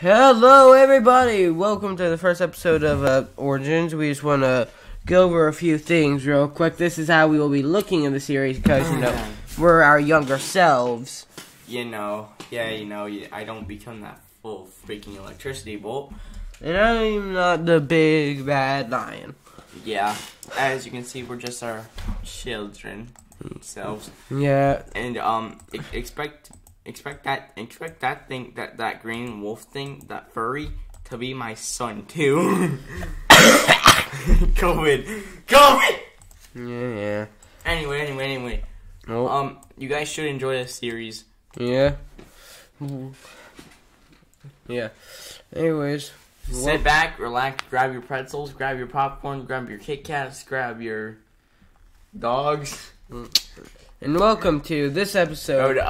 Hello, everybody. Welcome to the first episode of uh, Origins. We just want to go over a few things real quick. This is how we will be looking in the series because you know we're our younger selves. You know, yeah, you know, I don't become that full freaking electricity bolt. And I'm not the big bad lion. Yeah, as you can see, we're just our children selves, Yeah, and um, expect expect that expect that thing that that green wolf thing that furry to be my son too. COVID, COVID. yeah, yeah. Anyway, anyway, anyway. Oh, Um, you guys should enjoy this series. yeah. Yeah. Anyways, Sit back, relax, grab your pretzels, grab your popcorn, grab your Kit Kats, grab your dogs. And welcome to this episode of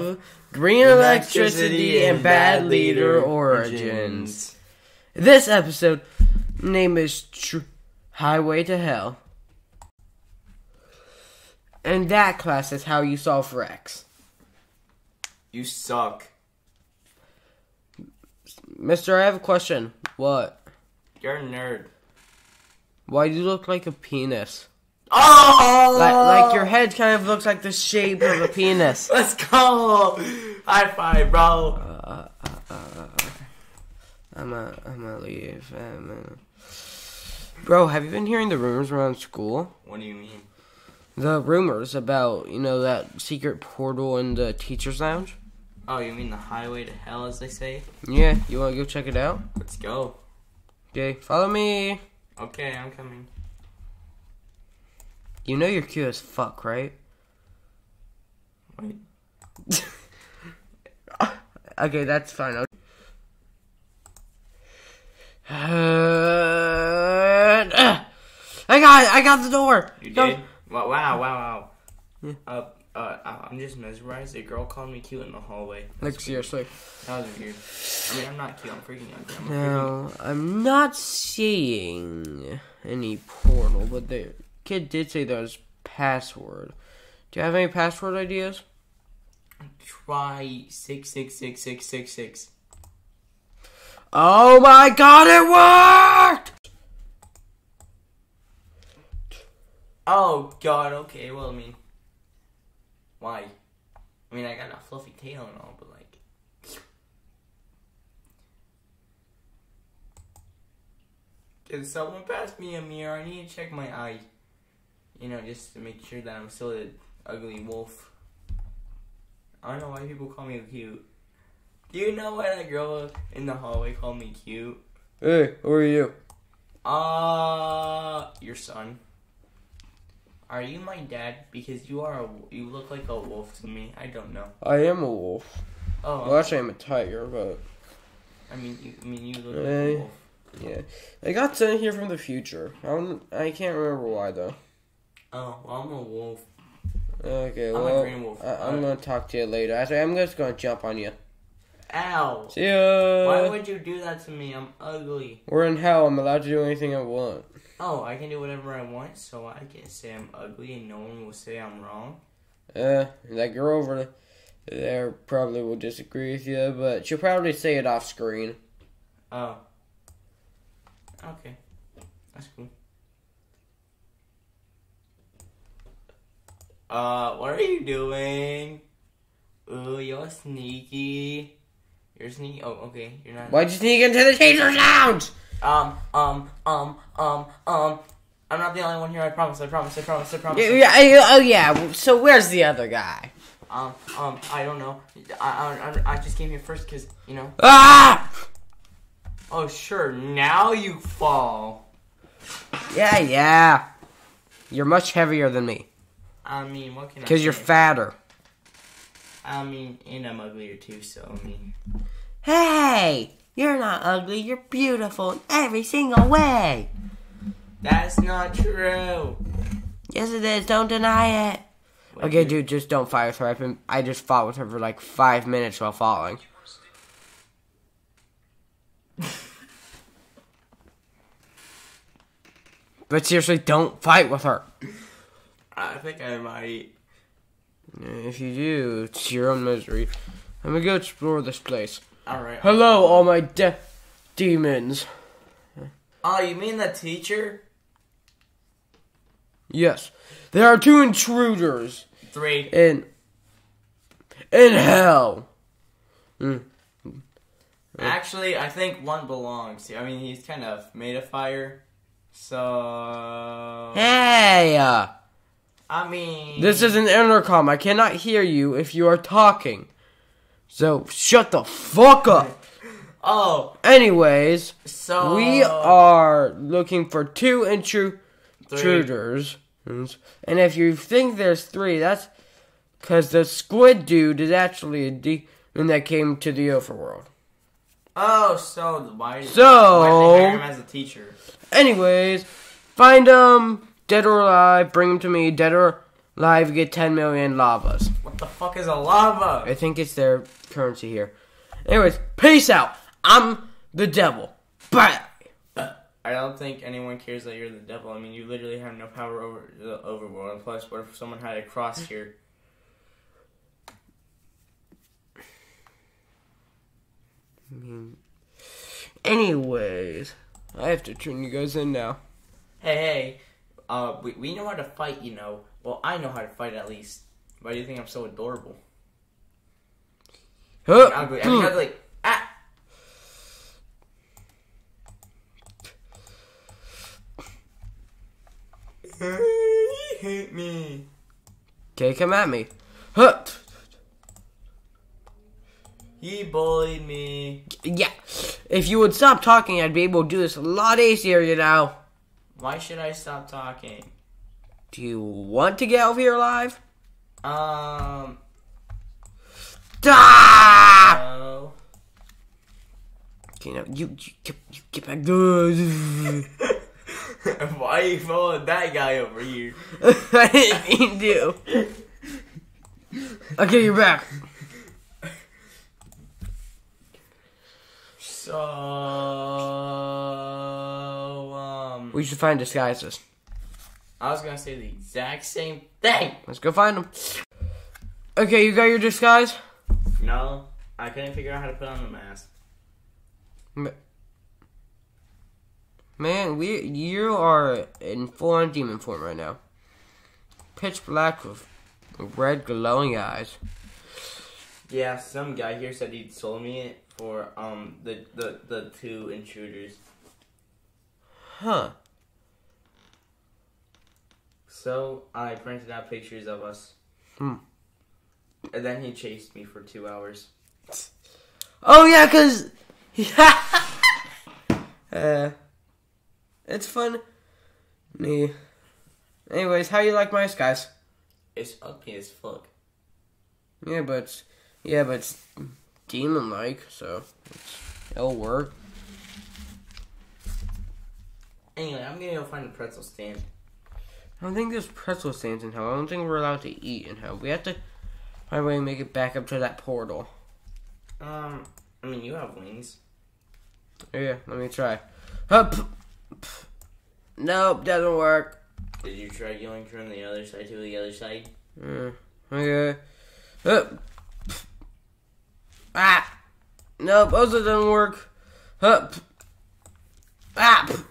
of Green Electricity and Bad Leader Origins. This episode name is Tr- Highway to Hell. And that class is how you solve for X. You suck. Mister, I have a question. What? You're a nerd. Why do you look like a penis? Oh! Like, like your oh. head kind of looks like the shape of a penis. Let's go! High five, bro. I'm a, I'm gonna leave. I'm gonna... Bro, have you been hearing the rumors around school? What do you mean? The rumors about, you know, that secret portal in the teacher's lounge? Oh, you mean the highway to hell, as they say? Yeah, you wanna go check it out? Let's go. Okay, follow me. Okay, I'm coming. You know you're cute as fuck, right? Wait. Okay, that's fine. I'll- Uh, I got it! I got the door! You Go- did? Wow, wow, wow, wow. Yeah. Uh, uh, I- I'm just mesmerized. A girl called me cute in the hallway. Like, seriously. That was weird. I mean, I'm not cute. I'm freaking out. I'm a freaking I'm not seeing any portal, but the kid did say there was password. Do you have any password ideas? Try six six six six six six. Oh my god, it worked! Oh God. Okay. Well, I mean, why? I mean, I got a fluffy tail and all, but like, can someone pass me a mirror? I need to check my eye. You know, just to make sure that I'm still an ugly wolf. I don't know why people call me cute. Do you know why that girl in the hallway called me cute? Hey, who are you? Uh, your son. Are you my dad? Because you are a, you look like a wolf to me. I don't know. I am a wolf. Oh, Well, actually, I'm a tiger, but I mean, you, I mean, you look like a wolf. yeah. I got sent here from the future. I don't, I can't remember why though. Oh, well, I'm a wolf. Okay, I'm a well, green wolf. I, I'm Alright. gonna talk to you later. Actually, I'm just gonna jump on you. Ow! See ya. Why would you do that to me? I'm ugly. We're in hell. I'm allowed to do anything I want. Oh, I can do whatever I want, so I can say I'm ugly and no one will say I'm wrong. Uh, that girl over there probably will disagree with you, but she'll probably say it off screen. Oh. Okay. That's cool. Uh, what are you doing? Ooh, you're sneaky. You're sneaky. Oh, okay. You're not. Why'd you sneak into the teacher's lounge? Um, um, um, um, um. I'm not the only one here. I promise. I promise. I promise. I promise. Yeah, yeah, oh yeah. So where's the other guy? Um, um. I don't know. I, I, I- I just came here first because you know. Ah! Oh, sure. Now you fall. Yeah, yeah. You're much heavier than me I mean, what can I? because you're fatter. I mean, and I'm uglier too. So I mean. Hey, you're not ugly. You're beautiful in every single way. That's not true. Yes, it is. Don't deny it. Okay, dude, just don't fight with her. I've been, I just fought with her for like five minutes while falling. But seriously, don't fight with her. I think I might. If you do, it's your own misery. Let me go explore this place. Alright. Hello, all my de- demons. Oh, you mean the teacher? Yes, there are two intruders Three. in in hell. Mm. Actually, I think one belongs to. I mean, he's kind of made of fire. So. Hey, uh, I mean. this is an intercom. I cannot hear you if you are talking. So shut the fuck up. Oh, Anyways, so. we are looking for two intru- intruders. And if you think there's three, that's because the squid dude is actually a demon that came to the overworld. Oh, so why So- why they hire him as a teacher? Anyways, find them, dead or alive, bring them to me, dead or alive, get 10 million lavas. What the fuck is a lava? I think it's their currency here. Anyways, peace out. I'm the devil. Bye. I don't think anyone cares that you're the devil. I mean, you literally have no power over the overworld. And plus, what if someone had a cross here? Anyways, I have to turn you guys in now. Hey, hey, uh, we, we know how to fight, you know. Well, I know how to fight at least. Why do you think I'm so adorable? Huh. I Ugly. I mean, ugly. Ah! he hit me. Okay, come at me. Huh. He bullied me. Yeah. If you would stop talking, I'd be able to do this a lot easier, you know. Why should I stop talking? Do you want to get out of here alive? Um, Ah! no. Okay, now you, you, get- you get back. Why are you following that guy over here? I didn't mean to. Okay, you're back. So, We should find disguises. I was gonna say the exact same thing. Let's go find them. Okay, you got your disguise? No, I couldn't figure out how to put on the mask. Man, we you are in full on demon form right now. Pitch black with red glowing eyes. Yeah, some guy here said he sold me it for um the the the two intruders. Huh. So I printed out pictures of us. Hmm. And then he chased me for two hours. Oh yeah, cause uh, it's fun. Me. Anyways, how you like my disguise? It's ugly as fuck. Yeah, but yeah, but it's demon like, so it's, it'll work. Anyway, I'm gonna go find a pretzel stand. I don't think there's pretzel stands in hell. I don't think we're allowed to eat in hell. We have to find a way to make it back up to that portal. Um, I mean, you have wings. Yeah, let me try. Hup. Nope, doesn't work. Did you try going from the other side to the other side? Uh, okay. Hup. Ah. Nope, also doesn't work. Hup. Ah.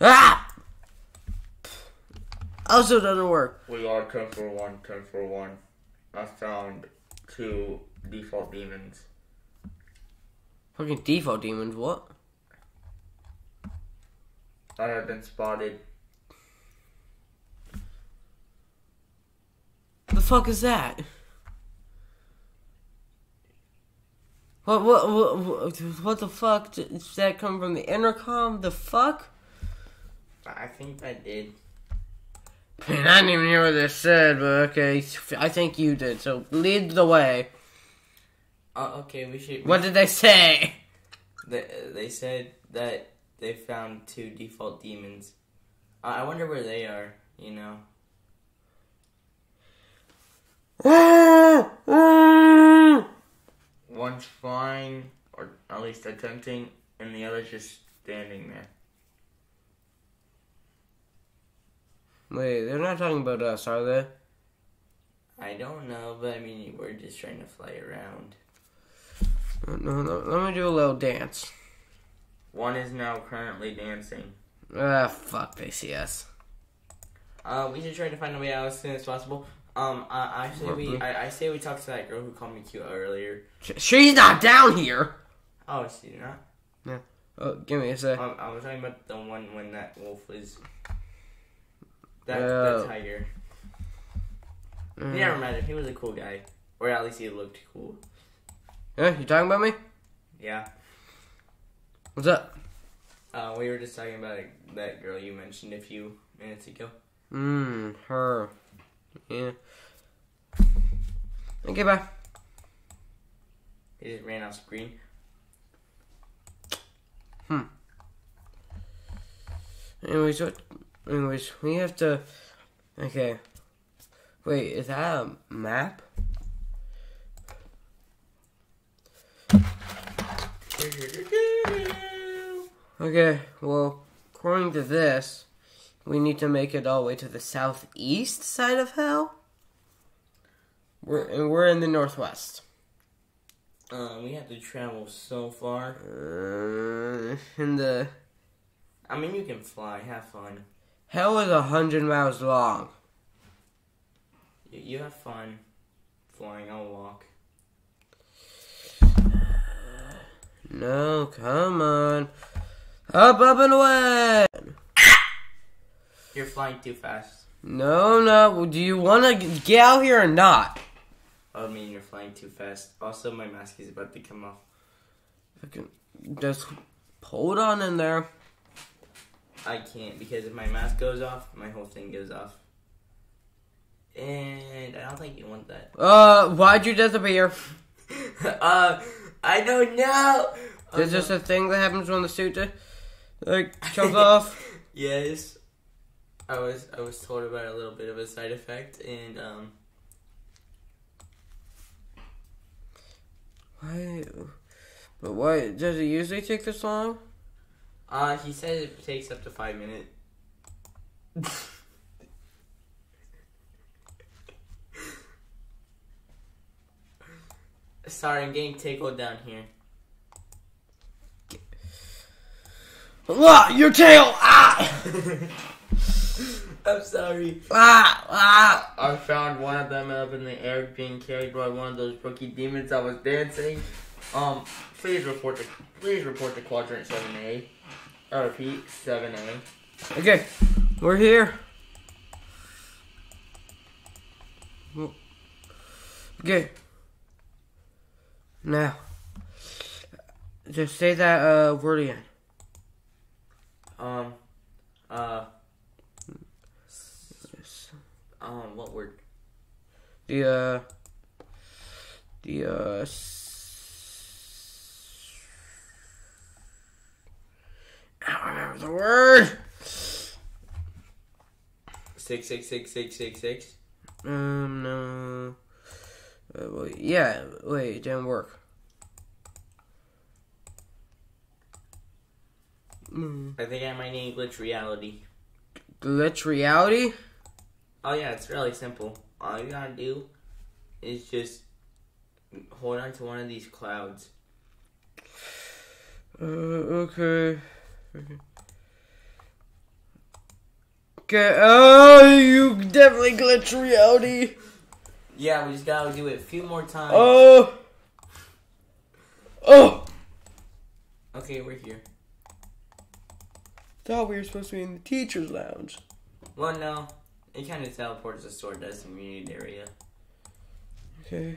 Ah. Also doesn't work. We are 10 for 1, 10 for 1. I found two default demons. Fucking default demons, what? I have been spotted. The fuck is that? What what what what, what the fuck does that come from the intercom? The fuck? I think I did. Man, I didn't even hear what they said, but okay, I think you did. So lead the way. Uh, okay, we should. What did they say? They, they said that they found two default demons. I I wonder where they are, you know? One's flying, or at least attempting, and the other's just standing there. Wait, they're not talking about us, are they? I don't know, but I mean, we're just trying to fly around. No, no, let me do a little dance. One is now currently dancing. Ah, fuck this, yes. Uh, we should try to find a way out as soon as possible. Um, I, I say we, I, I say we talk to that girl who called me cute earlier. She's not down here! Oh, she's not. Yeah. Oh, give me a sec. Um, I was talking about the one when that wolf was. That, Oh. that tiger. Mm. Never mind. He was a cool guy, or at least he looked cool. Yeah, you talking about me? Yeah. What's up? Uh, we were just talking about that girl you mentioned a few minutes ago. Mmm, her. Yeah. Okay, bye. He just ran off screen. Hmm. Anyways, what? Anyways, we have to. Okay. Wait, is that a map? Okay, well, according to this, we need to make it all the way to the southeast side of hell. We're and we're in the northwest. Um, we have to travel so far. Uh, in the I mean, you can fly. Have fun. Hell is a hundred miles long. You, you have fun flying. I'll walk. No, come on, up, up and away. You're flying too fast. No, no. Do you want to get out here or not? I mean, you're flying too fast. Also, my mask is about to come off. Fucking Just hold on in there. I can't because if my mask goes off, my whole thing goes off. And I don't think you want that. Uh, why'd you disappear? uh, I don't know. Is this a thing that happens when the suit uh, like comes off? Yes. I was I was told about a little bit of a side effect and um Why? But why does it usually take this long? Uh he said it takes up to five minutes. Sorry, I'm getting tickled down here. Ah, your tail! Ah! I'm sorry. Ah! Ah! I found one of them up in the air being carried by one of those rookie demons I was dancing. Um, please report to please report to quadrant seven A. I repeat, seven A. Okay, we're here. Okay. Now, just say that uh, word again. Um, uh, um, what word? The uh, the uh, s- I don't remember the word. Six six six six six six. Um, no. Uh, wait, yeah, wait, it didn't work. Mm. I think I might need glitch reality. Glitch reality? Oh yeah, it's really simple. All you gotta do is just hold on to one of these clouds. Uh, okay. Okay. Okay, oh, you definitely glitch reality. Yeah, we just gotta do it a few more times. Oh. Oh. Okay, we're here. Thought we were supposed to be in the teacher's lounge. Well, no. It kind of teleports us to our designated area. Okay.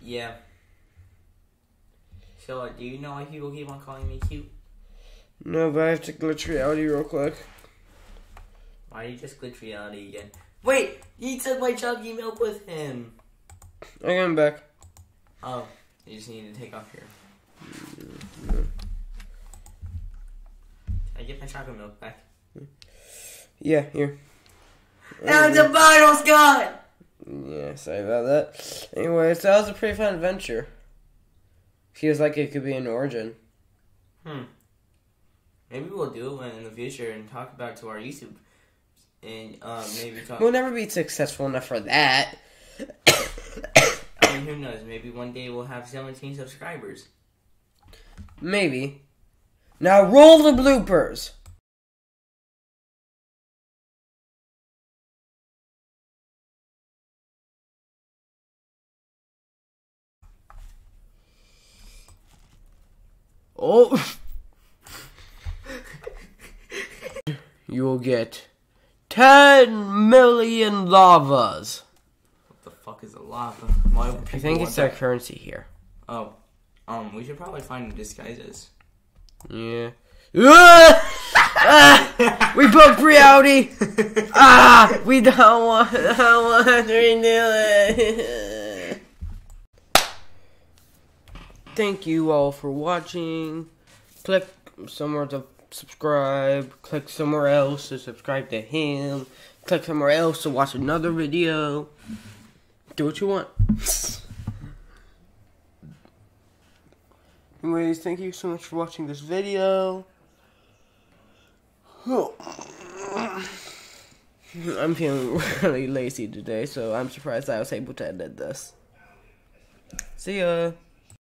Yeah. So, do you know why people keep on calling me cute? No, but I have to glitch reality real quick. Why do you just glitch reality again? Wait! He took my chunky milk with him! I got him back. Oh, you just need to take off here. Can I get my chocolate milk back? Yeah, here. Now the bottle's gone! Yeah, sorry about that. Anyways, that was a pretty fun adventure. Feels like it could be an origin. Hmm. Maybe we'll do it in the future and talk about it to our YouTube. And, um, maybe talk. We'll never be successful enough for that. I mean, who knows? knows? Maybe one day we'll have 17 subscribers. Maybe. Now roll the bloopers. Oh. you will get 10 million lavas. What the fuck is a lava? Why would I think it's their that? currency here. Oh. Um, we should probably find disguises. Yeah. Ah! we broke reality. ah, we don't want. Don't want to redo it. Thank you all for watching. Click somewhere to subscribe. Click somewhere else to subscribe to him. Click somewhere else to watch another video. Do what you want. Anyways, thank you so much for watching this video. I'm feeling really lazy today, so I'm surprised I was able to edit this. See ya.